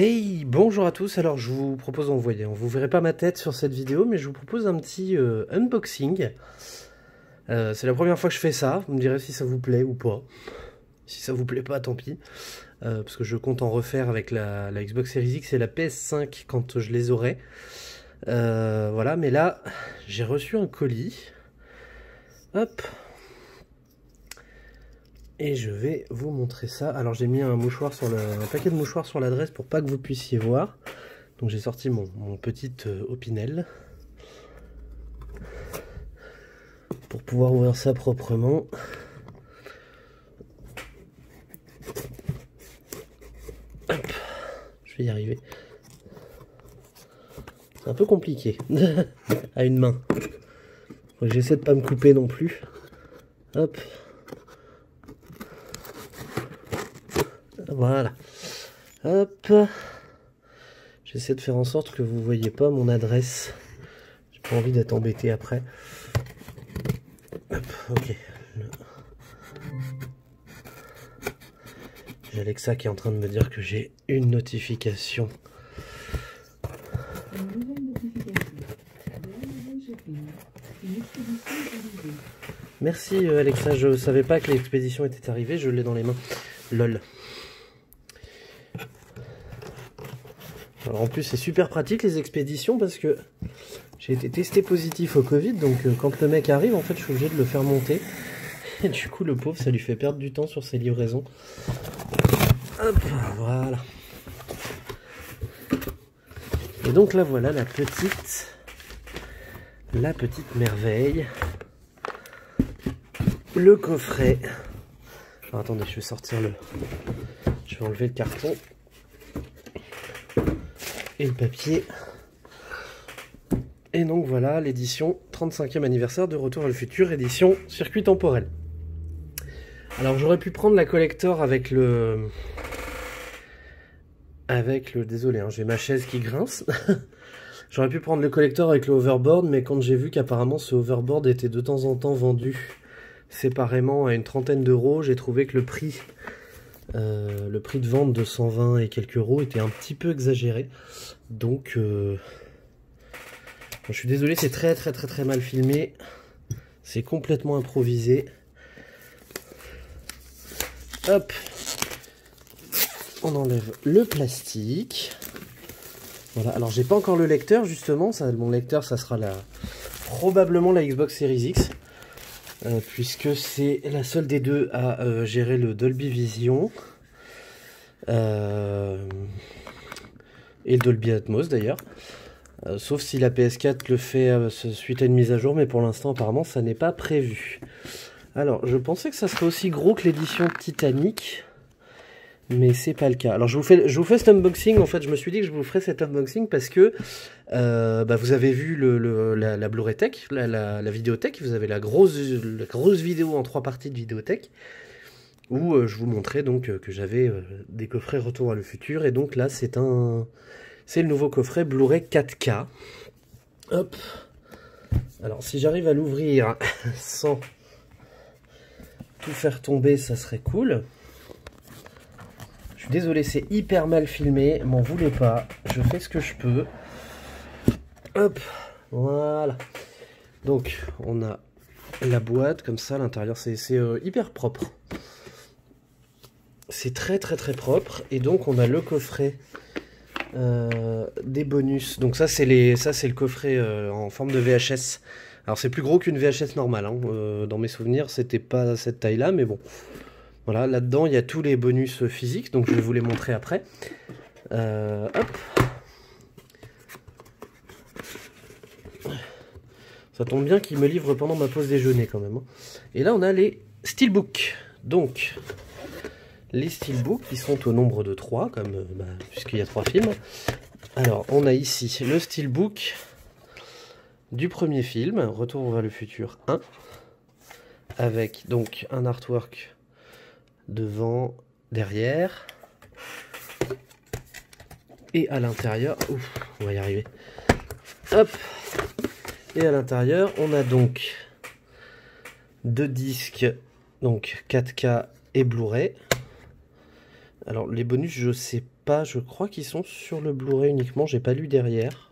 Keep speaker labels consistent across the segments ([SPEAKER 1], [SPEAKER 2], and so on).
[SPEAKER 1] Hey, bonjour à tous, alors je vous propose d'envoyer, vous verrez pas ma tête sur cette vidéo, mais je vous propose un petit euh, unboxing. Euh, c'est la première fois que je fais ça, vous me direz si ça vous plaît ou pas. Si ça vous plaît pas, tant pis. Euh, parce que je compte en refaire avec la, Xbox Series X et la PS5 quand je les aurai. voilà, mais là, j'ai reçu un colis. Hop, et je vais vous montrer ça. Alors j'ai mis un mouchoir sur le, paquet de mouchoirs sur l'adresse pour pas que vous puissiez voir. Donc j'ai sorti mon, mon petit euh, opinel pour pouvoir ouvrir ça proprement. Hop, je vais y arriver. C'est un peu compliqué à une main. J'essaie de pas me couper non plus. Hop. Voilà. Hop. J'essaie de faire en sorte que vous voyez pas mon adresse. J'ai pas envie d'être embêté après. Hop, ok. J'ai Alexa qui est en train de me dire que j'ai une notification. Merci euh, Alexa, je savais pas que l'expédition était arrivée, je l'ai dans les mains. LOL. Alors en plus c'est super pratique les expéditions parce que j'ai été testé positif au Covid donc euh, quand le mec arrive en fait je suis obligé de le faire monter et du coup le pauvre ça lui fait perdre du temps sur ses livraisons. Hop, voilà. Et donc là voilà la petite la petite merveille le coffret. Alors, attendez, je vais sortir le je vais enlever le carton et le papier. Et donc voilà l'édition 35e anniversaire de Retour à le futur, édition circuit temporel. Alors j'aurais pu prendre la collector avec le... Avec le... Désolé, hein, j'ai ma chaise qui grince. j'aurais pu prendre le collector avec le overboard, mais quand j'ai vu qu'apparemment ce overboard était de temps en temps vendu séparément à une trentaine d'euros, j'ai trouvé que le prix euh, le prix de vente de 120 et quelques euros était un petit peu exagéré. Donc, euh, je suis désolé, c'est très très très très mal filmé. C'est complètement improvisé. Hop, on enlève le plastique. Voilà, alors j'ai pas encore le lecteur justement, mon lecteur ça sera probablement la Xbox Series X. Euh, puisque c'est la seule des deux à euh, gérer le Dolby Vision. Euh, et le Dolby Atmos d'ailleurs. sauf si la PS4 le fait suite à une mise à jour, mais pour l'instant apparemment ça n'est pas prévu. Alors je pensais que ça serait aussi gros que l'édition Titanic mais c'est pas le cas. Alors je vous fais, je vous fais cet unboxing. En fait, je me suis dit que je vous ferais cet unboxing parce que euh, bah, vous avez vu la, Blu-ray Tech, la, la, vidéothèque. Vous avez la grosse, la grosse vidéo en trois parties de vidéothèque où euh, je vous montrais donc euh, que j'avais des coffrets Retour à le futur et donc là c'est un, c'est le nouveau coffret Blu-ray 4K. Hop. Alors si j'arrive à l'ouvrir sans tout faire tomber, ça serait cool. Désolé, c'est hyper mal filmé, m'en voulez pas. Je fais ce que je peux. Hop, voilà. Donc, on a la boîte comme ça, l'intérieur, c'est euh, hyper propre. C'est très très très propre. Et donc, on a le coffret euh, des bonus. Donc ça, c'est le coffret euh, en forme de VHS. Alors, c'est plus gros qu'une VHS normale. Hein. dans mes souvenirs, c'était pas cette taille-là, mais bon. Voilà, là-dedans, il y a tous les bonus physiques, donc je vais vous les montrer après. Euh, hop. Ça tombe bien qu'il me livre pendant ma pause déjeuner quand même. Hein. Et là, on a les steelbooks. Donc, les steelbooks, qui sont au nombre de 3, comme euh, bah, puisqu'il y a 3 films. Alors, on a ici le steelbook du premier film, Retour vers le futur 1, avec donc un artwork devant, derrière. Et à l'intérieur, on va y arriver. Hop Et à l'intérieur, on a donc deux disques, donc 4K et Blu-ray. Alors les bonus, je sais pas, je crois qu'ils sont sur le Blu-ray uniquement, j'ai pas lu derrière.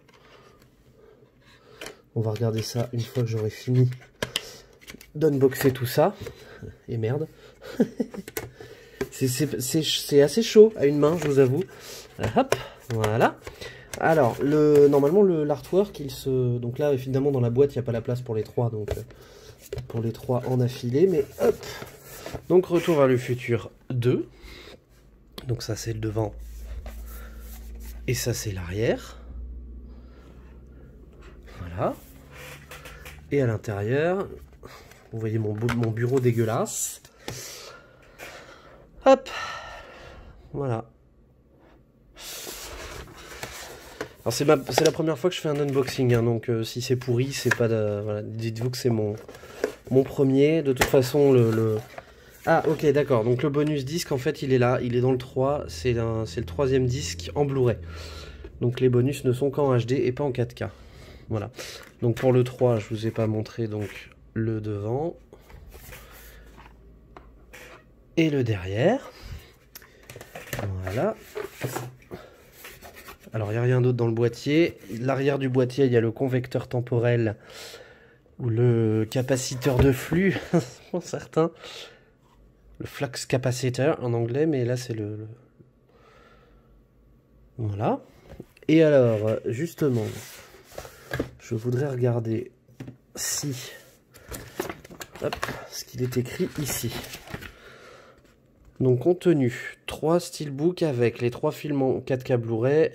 [SPEAKER 1] On va regarder ça une fois que j'aurai fini d'unboxer tout ça. Et merde. c'est assez chaud à une main, je vous avoue. Hop, voilà. Alors, le, normalement, l'artwork, il se... Donc là, évidemment, dans la boîte, il n'y a pas la place pour les trois, donc euh, pour les trois en affilée, mais hop Donc, retour vers le futur 2. Donc ça, c'est le devant. Et ça, c'est l'arrière. Voilà. Et à l'intérieur, vous voyez mon, mon bureau dégueulasse. Hop Voilà. Alors c'est la première fois que je fais un unboxing, hein, donc euh, si c'est pourri, c'est pas de... Voilà, dites-vous que c'est mon, mon premier. De toute façon, le... Ah ok d'accord, donc le bonus disque en fait il est là, il est dans le 3, c'est le troisième disque en Blu-ray. Donc les bonus ne sont qu'en HD et pas en 4K. Voilà. Donc pour le 3, je vous ai pas montré donc le devant et le derrière. Voilà. Alors, il n'y a rien d'autre dans le boîtier. L'arrière du boîtier, il y a le convecteur temporel ou le capaciteur de flux, pour certains. Le flux capacitor en anglais, mais là, c'est le... Voilà. Et alors, justement, je voudrais regarder si... Ce qu'il est écrit ici. Donc contenu, 3 steelbooks avec les 3 films en 4K Blu-ray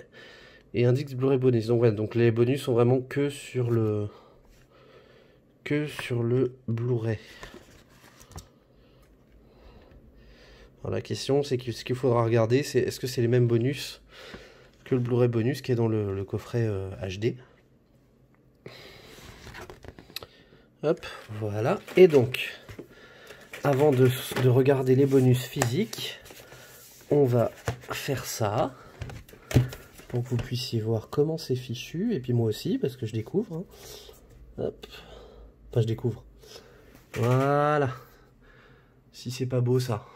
[SPEAKER 1] et disque Blu-ray bonus. Donc ouais, donc les bonus sont vraiment que sur le que sur le Blu-ray. Alors la question c'est que ce qu'il faudra regarder c'est est-ce que c'est les mêmes bonus que le Blu-ray bonus qui est dans le, coffret HD. Euh, Hop, voilà. Et donc, avant de, regarder les bonus physiques, on va faire ça pour que vous puissiez voir comment c'est fichu, et puis moi aussi, parce que je découvre. Hein. Hop. Enfin, je découvre. Voilà. Si c'est pas beau, ça.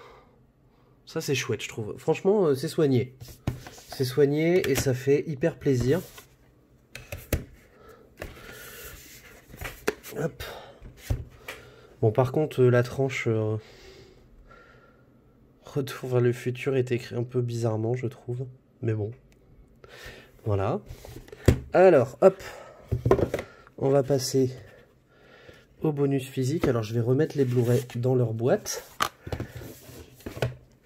[SPEAKER 1] Ça, c'est chouette, je trouve. Franchement, euh, c'est soigné. C'est soigné et ça fait hyper plaisir. Hop. Bon, par contre, euh, la tranche euh, Retour vers le futur est écrit un peu bizarrement, je trouve. Mais bon. Voilà. Alors, hop. On va passer au bonus physique. Alors, je vais remettre les Blu-ray dans leur boîte.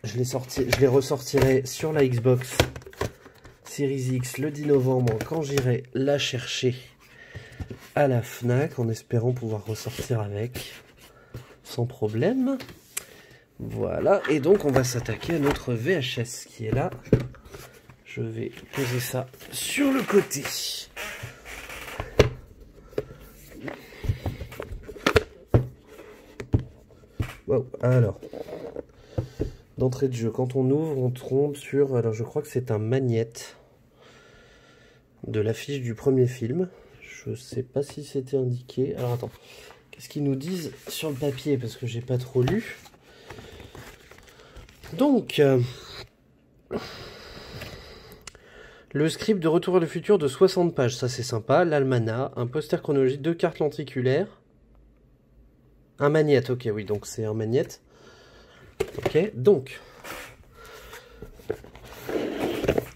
[SPEAKER 1] Je les, sorti... je les ressortirai sur la Xbox Series X le 10 novembre quand j'irai la chercher à la FNAC en espérant pouvoir ressortir avec sans problème. Voilà, et donc on va s'attaquer à notre VHS qui est là. Je vais poser ça sur le côté. Wow, alors, d'entrée de jeu, quand on ouvre, on trompe sur, alors je crois que c'est un magnète de l'affiche du premier film. Je sais pas si c'était indiqué. Alors attends, ce qu'ils nous disent sur le papier parce que j'ai pas trop lu. Donc, euh, le script de Retour vers le futur de 60 pages, ça c'est sympa. L'almanach, un poster chronologique, deux cartes lenticulaires. Un magnète, ok, oui, donc c'est un magnète. Ok, donc.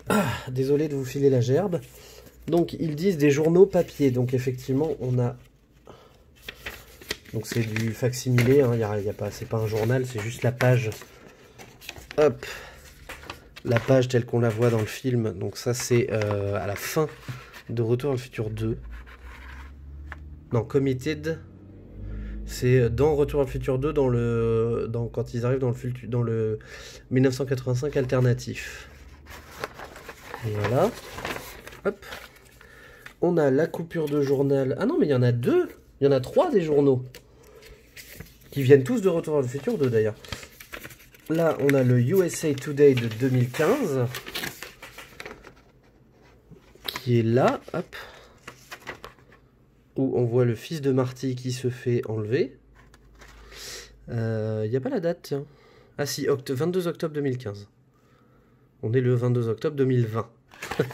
[SPEAKER 1] Ah, désolé de vous filer la gerbe. Donc, ils disent des journaux papier. Donc, effectivement, on a donc c'est du facsimilé, hein, c'est pas un journal, c'est juste la page. Hop La page telle qu'on la voit dans le film. Donc ça c'est euh, à la fin de Retour au futur 2. Non, Committed. C'est dans Retour au futur 2 dans le, quand ils arrivent dans le, dans le 1985 alternatif. voilà. Hop. On a la coupure de journal. Ah non, mais il y en a deux. Il y en a trois des journaux. Qui viennent tous de Retour vers le futur 2 d'ailleurs. Là, on a le USA Today de 2015. Qui est là, hop. Où on voit le fils de Marty qui se fait enlever. Il euh, n'y a pas la date, tiens. Ah si, 22 octobre 2015. On est le 22 octobre 2020.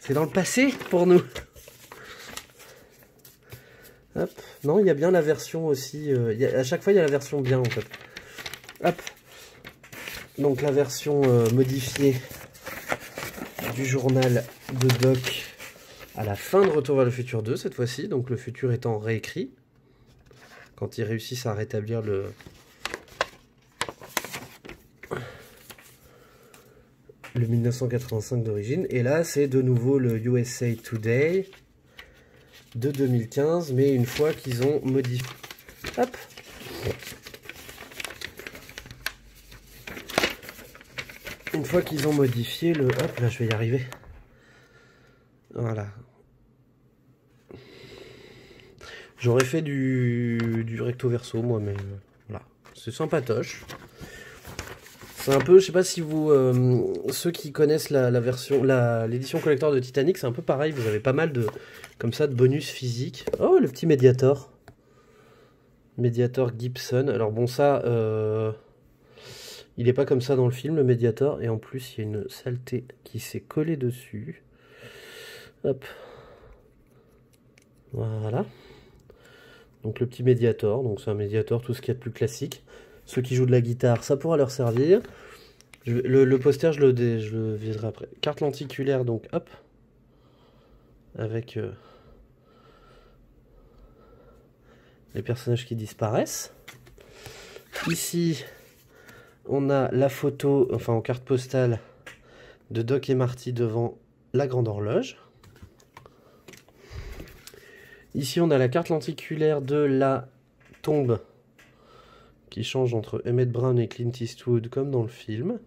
[SPEAKER 1] C'est dans le passé pour nous. Non, il y a bien la version aussi. Euh, à chaque fois, il y a la version bien en fait. Donc la version euh, modifiée du journal de Doc à la fin de Retour vers le futur 2 cette fois-ci. Donc le futur étant réécrit. Quand ils réussissent à rétablir le, le 1985 d'origine. Et là, c'est de nouveau le USA Today de 2015, mais une fois qu'ils ont modifié... Hop Une fois qu'ils ont modifié le... Hop, là, je vais y arriver. Voilà. J'aurais fait du, du recto verso, moi, mais euh, voilà. C'est sympatoche. C'est un peu, je sais pas si vous, euh, ceux qui connaissent la, version, l'édition collector de Titanic, c'est un peu pareil. Vous avez pas mal de, comme ça, de bonus physiques. Oh, le petit Mediator. Mediator Gibson. Alors bon, ça, euh, il est pas comme ça dans le film, le Mediator. Et en plus, il y a une saleté qui s'est collée dessus. Hop. Voilà. Donc le petit Mediator. Donc c'est un Mediator, tout ce qui est de plus classique. Ceux qui jouent de la guitare, ça pourra leur servir. le, poster, je le, je le viserai après. Carte lenticulaire, donc hop. Avec euh, les personnages qui disparaissent. Ici, on a la photo, enfin en carte postale, de Doc et Marty devant la grande horloge. Ici, on a la carte lenticulaire de la tombe qui change entre Emmett Brown et Clint Eastwood comme dans le film.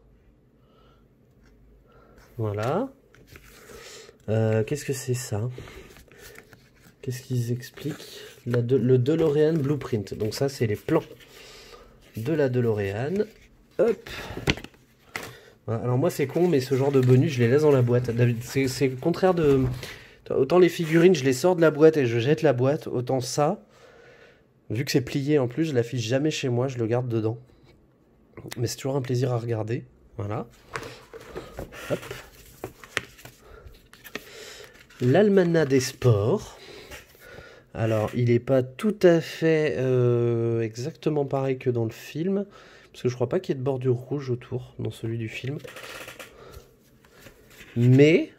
[SPEAKER 1] Voilà. Euh, qu'est-ce que c'est ça? Qu'est-ce qu'ils expliquent? Le DeLorean Blueprint. Donc ça, c'est les plans de la DeLorean. Hop Alors moi, c'est con, mais ce genre de bonus, je les laisse dans la boîte. C'est le contraire de... Autant les figurines, je les sors de la boîte et je jette la boîte. Autant ça, Vu que c'est plié en plus, je l'affiche jamais chez moi, je le garde dedans. Mais c'est toujours un plaisir à regarder. Voilà. Hop. L'Almanach des sports. Alors, il n'est pas tout à fait euh, exactement pareil que dans le film. Parce que je crois pas qu'il y ait de bordure rouge autour dans celui du film. Mais,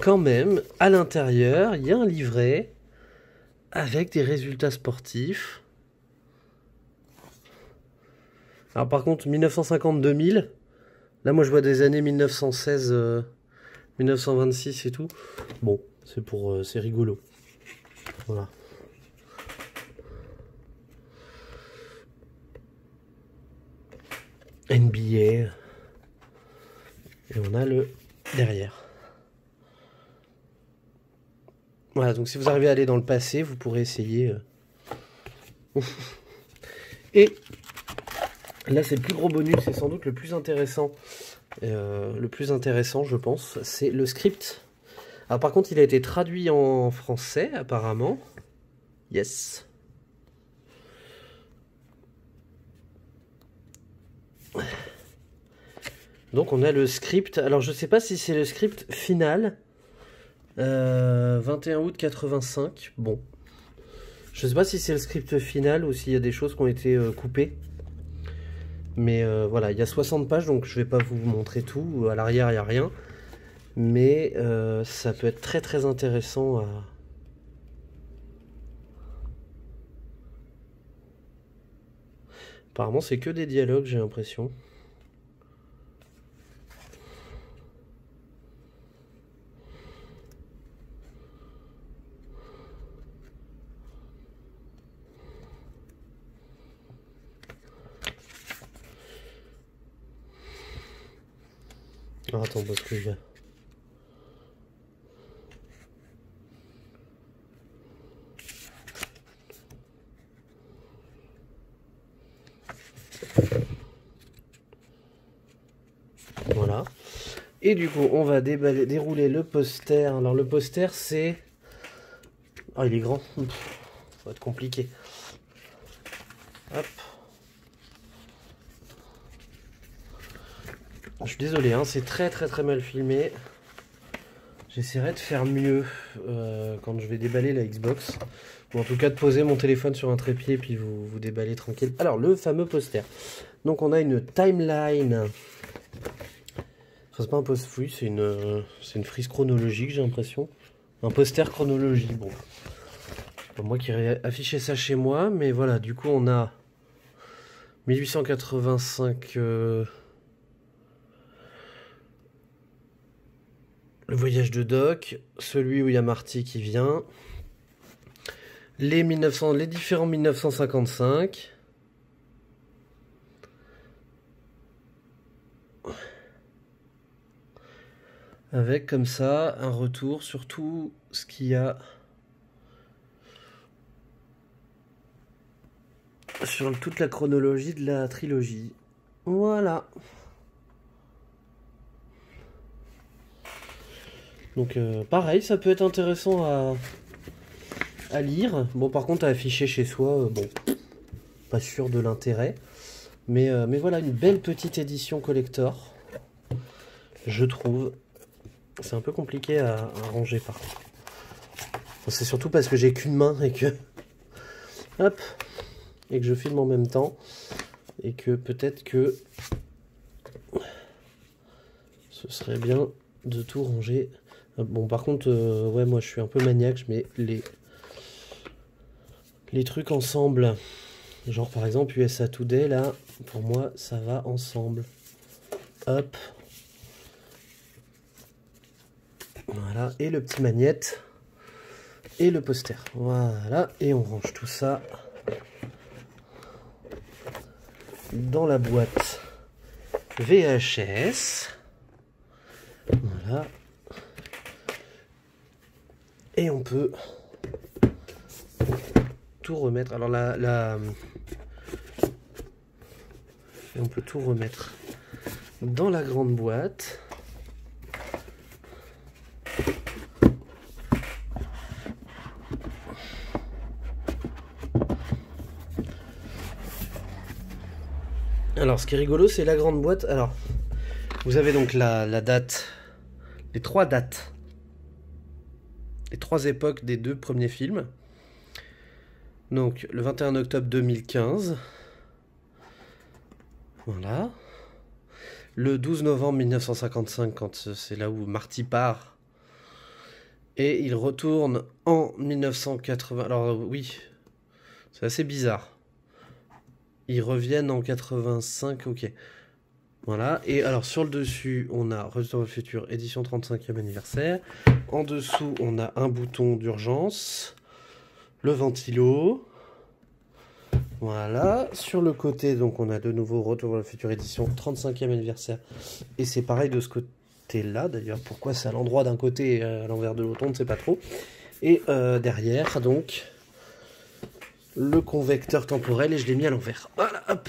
[SPEAKER 1] quand même, à l'intérieur, il y a un livret avec des résultats sportifs. Alors par contre, 1950-2000, là moi je vois des années 1916, 1926 euh, et tout. Bon, c'est pour, euh, c'est rigolo. Voilà. NBA. Et on a le derrière. Voilà, donc si vous arrivez à aller dans le passé, vous pourrez essayer. Euh. Et là, c'est le plus gros bonus, c'est sans doute le plus intéressant. Euh, le plus intéressant, je pense, c'est le script. Alors par contre, il a été traduit en français, apparemment. Yes. Donc on a le script. Alors je sais pas si c'est le script final 21 euh, août 85. Bon. Je sais pas si c'est le script final ou s'il y a des choses qui ont été euh, coupées. Mais euh, voilà, il y a 60 pages, donc je vais pas vous montrer tout. À l'arrière, il n'y a rien. Mais ça peut être très très intéressant à... Apparemment, c'est que des dialogues, j'ai l'impression. Alors Voilà. Et du coup, on va dérouler le poster. Alors le poster, c'est... Oh, il est grand. Ça va être compliqué. Hop. Je suis désolé, hein, c'est très très très mal filmé. J'essaierai de faire mieux euh, quand je vais déballer la Xbox. Ou en tout cas de poser mon téléphone sur un trépied puis vous, vous déballer tranquille. Alors, le fameux poster. Donc on a une timeline. Enfin, c'est pas un post oui, c'est une, c'est une frise chronologique, j'ai l'impression. Un poster chronologie, bon. Pas moi qui affiché ça chez moi, mais voilà, du coup on a 1885... Euh, le voyage de Doc, celui où il y a Marty qui vient, les, 1900, les différents 1955, avec comme ça un retour sur tout ce qu'il y a sur toute la chronologie de la trilogie. Voilà. Donc euh, pareil, ça peut être intéressant à, à lire. Bon par contre à afficher chez soi, euh, bon, pas sûr de l'intérêt. Mais, euh, mais voilà, une belle petite édition collector, je trouve. C'est un peu compliqué à, ranger par contre. C'est surtout parce que j'ai qu'une main et que... Hop Et que je filme en même temps. Et que peut-être que... Ce serait bien de tout ranger Bon, par contre, euh, ouais, moi je suis un peu maniaque, je mets les, trucs ensemble. Genre par exemple USA Today, là, pour moi, ça va ensemble. Hop. Voilà, et le petit magnète. Et le poster. Voilà, et on range tout ça dans la boîte VHS. Voilà, et on peut tout remettre. Alors la... On peut tout remettre dans la grande boîte. Alors, ce qui est rigolo, c'est la grande boîte. Alors, vous avez donc la, la date, les trois dates trois époques des deux premiers films. Donc le 21 octobre 2015. Voilà. Le 12 novembre 1955, quand c'est là où Marty part. Et il retourne en 1980. Alors oui, c'est assez bizarre. Ils reviennent en 85, ok. Voilà, et alors sur le dessus, on a Retour au futur, édition 35e anniversaire. En dessous, on a un bouton d'urgence, le ventilo. Voilà, sur le côté, donc on a de nouveau Retour au futur, édition 35e anniversaire. Et c'est pareil de ce côté-là, d'ailleurs, pourquoi c'est à l'endroit d'un côté et à l'envers de l'autre, on ne sait pas trop. Et euh, derrière, donc, le convecteur temporel, et je l'ai mis à l'envers. Voilà, hop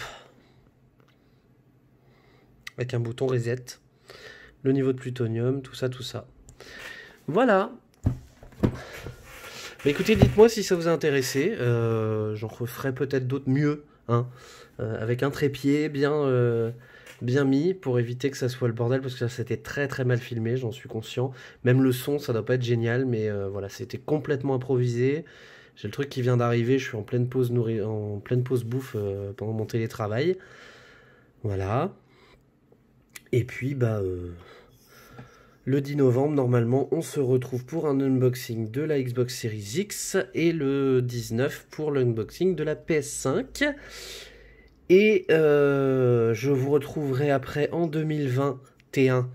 [SPEAKER 1] avec un bouton reset, le niveau de plutonium, tout ça, tout ça. Voilà. Mais écoutez, dites-moi si ça vous a intéressé. Euh, J'en referai peut-être d'autres mieux, hein, euh, avec un trépied bien, euh, bien mis pour éviter que ça soit le bordel, parce que ça c'était très très mal filmé, j'en suis conscient. Même le son, ça doit pas être génial, mais voilà, c'était complètement improvisé. J'ai le truc qui vient d'arriver, je suis en pleine pause nourri en pleine pause bouffe pendant mon télétravail. Voilà. Et puis, bah, euh, le 10 novembre, normalement, on se retrouve pour un unboxing de la Xbox Series X et le 19 pour l'unboxing de la PS5. Et euh, je vous retrouverai après en 2021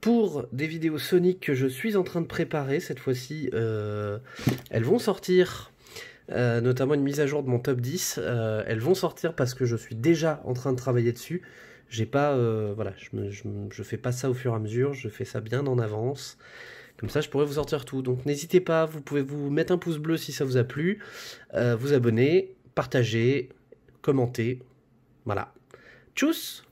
[SPEAKER 1] pour des vidéos Sonic que je suis en train de préparer. Cette fois-ci, euh, elles vont sortir. notamment une mise à jour de mon top 10. elles vont sortir parce que je suis déjà en train de travailler dessus. J'ai pas, euh, voilà, je, fais pas ça au fur et à mesure, je fais ça bien en avance. Comme ça, je pourrais vous sortir tout. Donc n'hésitez pas, vous pouvez vous mettre un pouce bleu si ça vous a plu, euh, vous abonner, partager, commenter. Voilà. Tchuss